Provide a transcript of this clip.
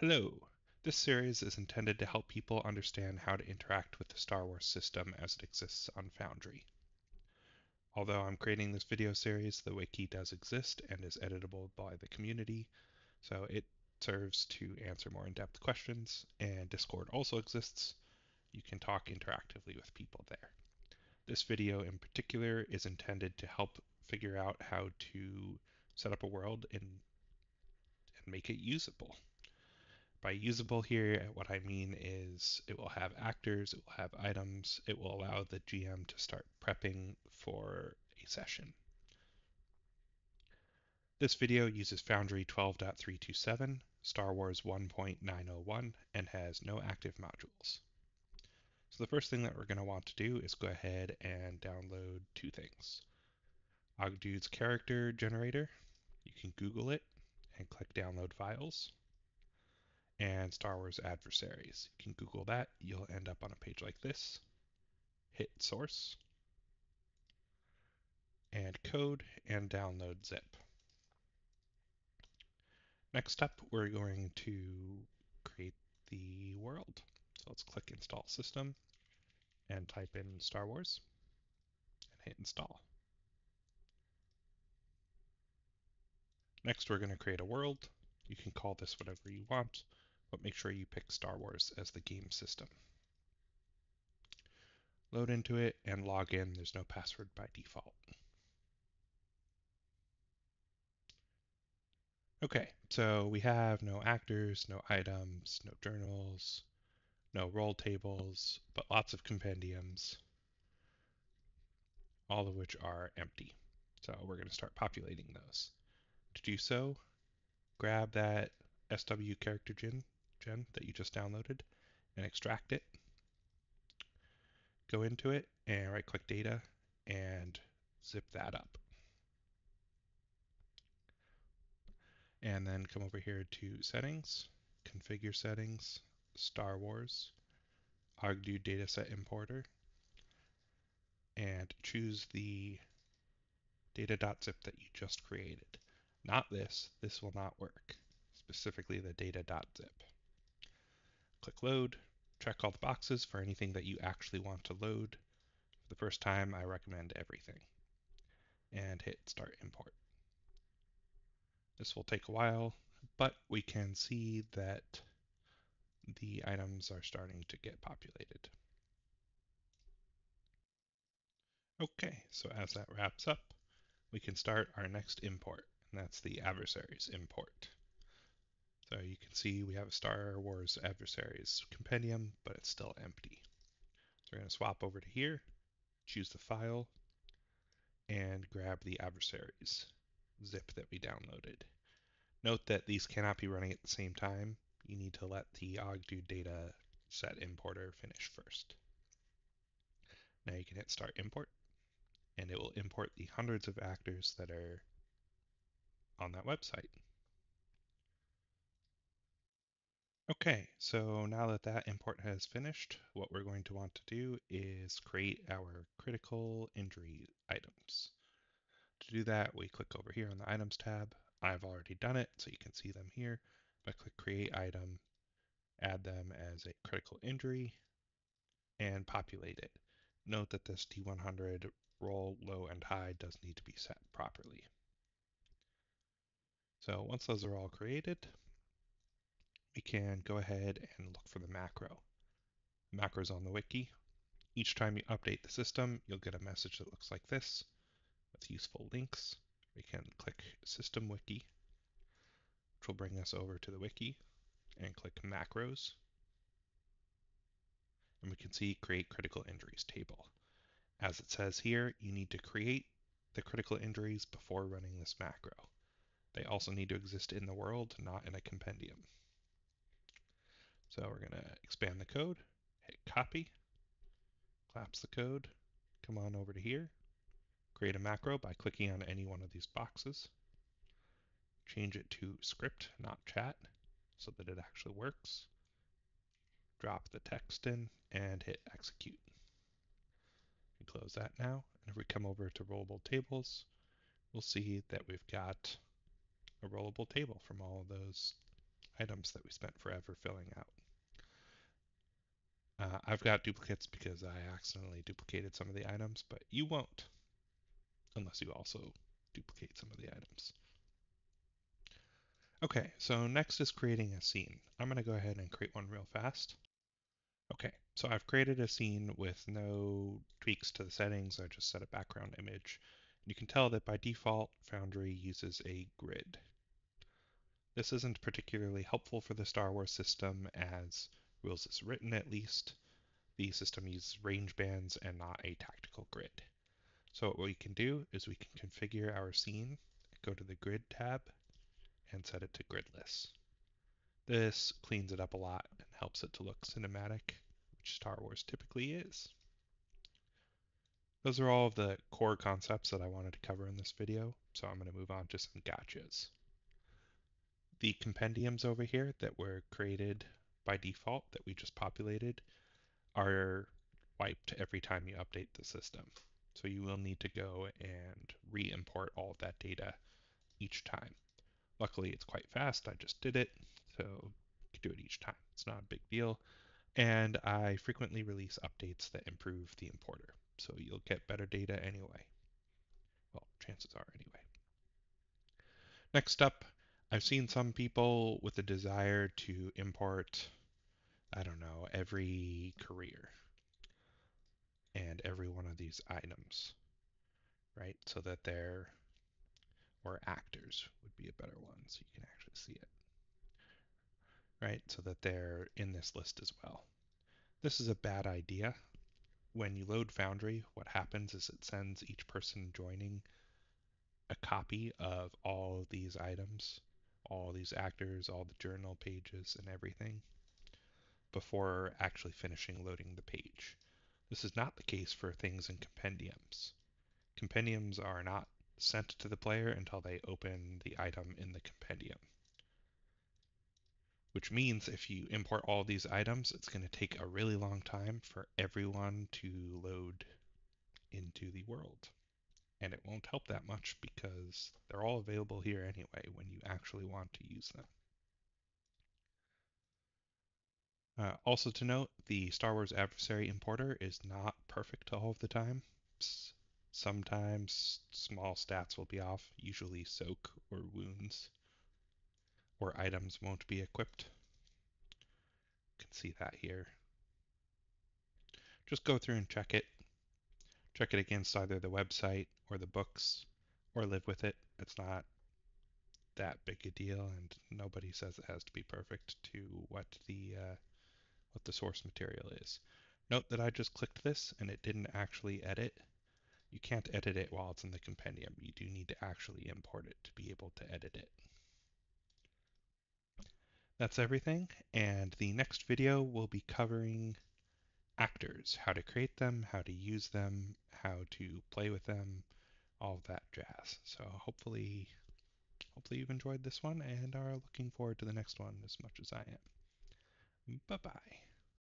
Hello! This series is intended to help people understand how to interact with the Star Wars system as it exists on Foundry. Although I'm creating this video series, the wiki does exist and is editable by the community, so it serves to answer more in-depth questions, and Discord also exists. You can talk interactively with people there. This video in particular is intended to help figure out how to set up a world and, and make it usable. By usable here, what I mean is it will have actors, it will have items, it will allow the GM to start prepping for a session. This video uses Foundry 12.327, Star Wars 1.901, and has no active modules. So the first thing that we're going to want to do is go ahead and download two things. Oggdude's character generator, you can Google it and click download files and Star Wars adversaries. You can Google that, you'll end up on a page like this. Hit source and code and download zip. Next up, we're going to create the world. So let's click install system and type in Star Wars and hit install. Next, we're going to create a world. You can call this whatever you want but make sure you pick Star Wars as the game system. Load into it and log in. There's no password by default. Okay, so we have no actors, no items, no journals, no roll tables, but lots of compendiums, all of which are empty. So we're going to start populating those. To do so, grab that SW character gen gen that you just downloaded and extract it. Go into it and right click data and zip that up. And then come over here to settings, configure settings, Star Wars, Oggdude dataset importer, and choose the data.zip that you just created. Not this, this will not work, specifically the data.zip. Click load, check all the boxes for anything that you actually want to load. For the first time, I recommend everything. And hit start import. This will take a while, but we can see that the items are starting to get populated. Okay, so as that wraps up, we can start our next import, and that's the adversaries import. So you can see we have a Star Wars Adversaries compendium, but it's still empty. So we're going to swap over to here, choose the file, and grab the adversaries zip that we downloaded. Note that these cannot be running at the same time. You need to let the Oggdude data set importer finish first. Now you can hit start import, and it will import the hundreds of actors that are on that website. Okay, so now that that import has finished, what we're going to want to do is create our critical injury items. To do that, we click over here on the Items tab. I've already done it, so you can see them here. I click Create Item, add them as a critical injury, and populate it. Note that this D100 roll, low, and high does need to be set properly. So once those are all created, we can go ahead and look for the macro. macro's on the wiki. Each time you update the system, you'll get a message that looks like this with useful links. We can click System Wiki, which will bring us over to the wiki, and click Macros. And we can see Create Critical Injuries table. As it says here, you need to create the critical injuries before running this macro. They also need to exist in the world, not in a compendium. So we're going to expand the code, hit copy, collapse the code, come on over to here, create a macro by clicking on any one of these boxes, change it to script, not chat, so that it actually works, drop the text in, and hit execute. We close that now, and if we come over to rollable tables, we'll see that we've got a rollable table from all of those items that we spent forever filling out. Uh, I've got duplicates because I accidentally duplicated some of the items, but you won't unless you also duplicate some of the items. Okay, so next is creating a scene. I'm going to go ahead and create one real fast. Okay, so I've created a scene with no tweaks to the settings. I just set a background image. You can tell that by default, Foundry uses a grid. This isn't particularly helpful for the Star Wars system as rules is written at least. The system uses range bands and not a tactical grid. So what we can do is we can configure our scene, go to the grid tab, and set it to gridless. This cleans it up a lot and helps it to look cinematic, which Star Wars typically is. Those are all of the core concepts that I wanted to cover in this video, so I'm going to move on to some gotchas. The compendiums over here that were created by default that we just populated are wiped every time you update the system. So you will need to go and re-import all of that data each time. Luckily, it's quite fast. I just did it, so you can do it each time. It's not a big deal. And I frequently release updates that improve the importer, so you'll get better data anyway. Well, chances are anyway. Next up, I've seen some people with a desire to import, I don't know, every career and every one of these items, right? So that they're, or actors would be a better one, so you can actually see it, right? So that they're in this list as well. This is a bad idea. When you load Foundry, what happens is it sends each person joining a copy of all of these items all these actors, all the journal pages, and everything before actually finishing loading the page. This is not the case for things in compendiums. Compendiums are not sent to the player until they open the item in the compendium. Which means if you import all these items, it's going to take a really long time for everyone to load into the world and it won't help that much because they're all available here anyway when you actually want to use them. Uh, also to note, the Star Wars Adversary importer is not perfect all of the time. Sometimes small stats will be off, usually soak or wounds, or items won't be equipped. You can see that here. Just go through and check it. Check it against either the website or the books or live with it. It's not that big a deal, and nobody says it has to be perfect to what the uh, what the source material is. Note that I just clicked this and it didn't actually edit. You can't edit it while it's in the compendium. You do need to actually import it to be able to edit it. That's everything, and the next video will be covering actors, how to create them, how to use them, how to play with them, all of that jazz. So hopefully, hopefully you've enjoyed this one and are looking forward to the next one as much as I am. Bye bye.